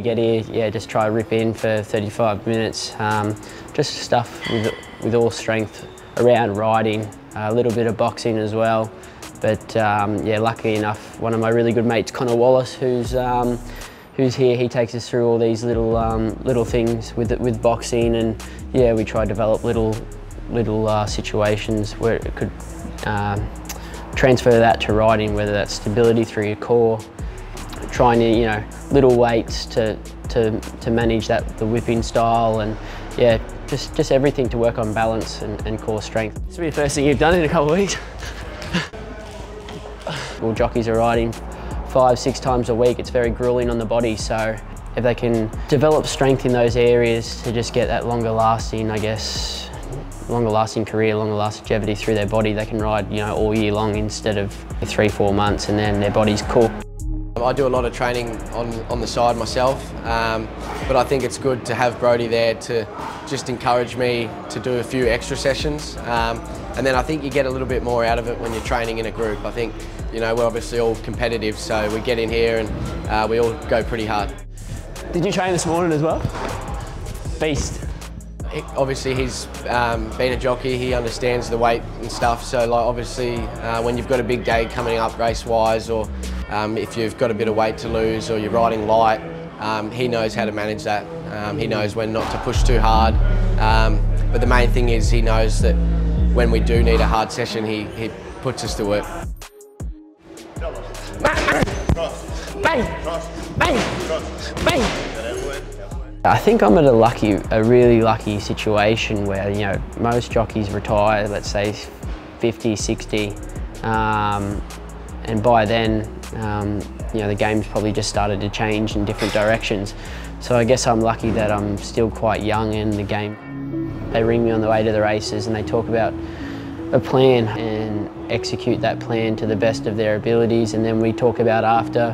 get here, yeah, just try rip in for 35 minutes. Um, just stuff with, with all strength around riding, a little bit of boxing as well. But um, yeah, lucky enough, one of my really good mates, Connor Wallace, who's um, who's here, he takes us through all these little um, little things with with boxing, and yeah, we try to develop little little uh, situations where it could um, transfer that to riding, whether that's stability through your core, trying to you know little weights to to to manage that the whipping style, and yeah, just just everything to work on balance and, and core strength. This will be the first thing you've done in a couple of weeks. well, jockeys are riding five, six times a week. It's very grueling on the body, so if they can develop strength in those areas to just get that longer lasting, I guess, longer lasting career, longer lasting longevity through their body, they can ride, you know, all year long instead of three, four months and then their body's cooked. I do a lot of training on, on the side myself, um, but I think it's good to have Brodie there to just encourage me to do a few extra sessions. Um, and then I think you get a little bit more out of it when you're training in a group. I think, you know, we're obviously all competitive, so we get in here and uh, we all go pretty hard. Did you train this morning as well? Beast. Obviously, he's um, been a jockey. He understands the weight and stuff. So, like, obviously, uh, when you've got a big day coming up race-wise, or um, if you've got a bit of weight to lose, or you're riding light, um, he knows how to manage that. Um, he knows when not to push too hard. Um, but the main thing is he knows that when we do need a hard session, he, he puts us to! Bang! I think I'm at a lucky, a really lucky situation where, you know, most jockeys retire, let's say 50, 60, um, and by then, um, you know, the game's probably just started to change in different directions. So I guess I'm lucky that I'm still quite young in the game. They ring me on the way to the races and they talk about a plan and execute that plan to the best of their abilities and then we talk about after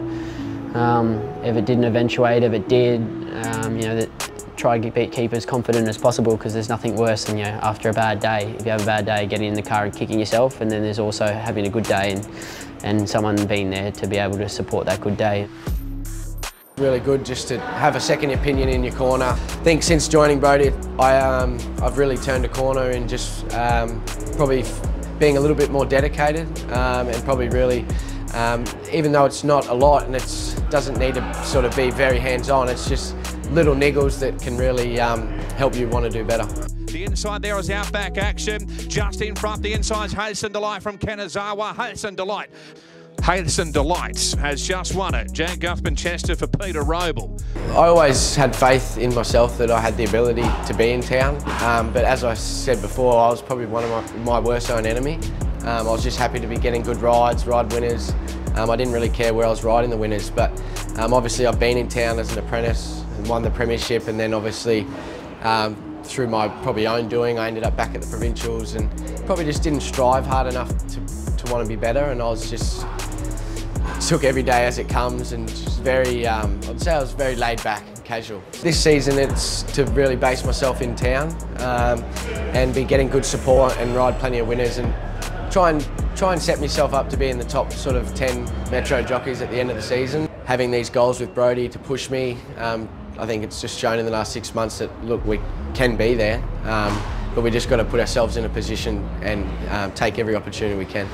um, if it didn't eventuate, if it did, um, you know, that, try to keep, keep as confident as possible because there's nothing worse than, you know, after a bad day, if you have a bad day, getting in the car and kicking yourself and then there's also having a good day and, and someone being there to be able to support that good day. Really good just to have a second opinion in your corner. I think since joining Brodie, I, um, I've really turned a corner in just um, probably being a little bit more dedicated um, and probably really um, even though it's not a lot and it doesn't need to sort of be very hands-on, it's just little niggles that can really um, help you want to do better. The inside there is outback action. Just in front, the inside's Hasten Delight from Kanazawa. Hasten Delight. Hasten Delights has just won it. Jag Guthmann-Chester for Peter Robl. I always had faith in myself that I had the ability to be in town, um, but as I said before, I was probably one of my, my worst own enemy. Um, I was just happy to be getting good rides, ride winners. Um, I didn't really care where I was riding the winners, but um, obviously I've been in town as an apprentice and won the premiership, and then obviously um, through my probably own doing, I ended up back at the provincials and probably just didn't strive hard enough to, to want to be better, and I was just took every day as it comes and just very, um, I'd say I was very laid back and casual. This season it's to really base myself in town um, and be getting good support and ride plenty of winners and try and try and set myself up to be in the top sort of 10 metro jockeys at the end of the season. Having these goals with Brodie to push me, um, I think it's just shown in the last six months that look we can be there, um, but we just got to put ourselves in a position and um, take every opportunity we can.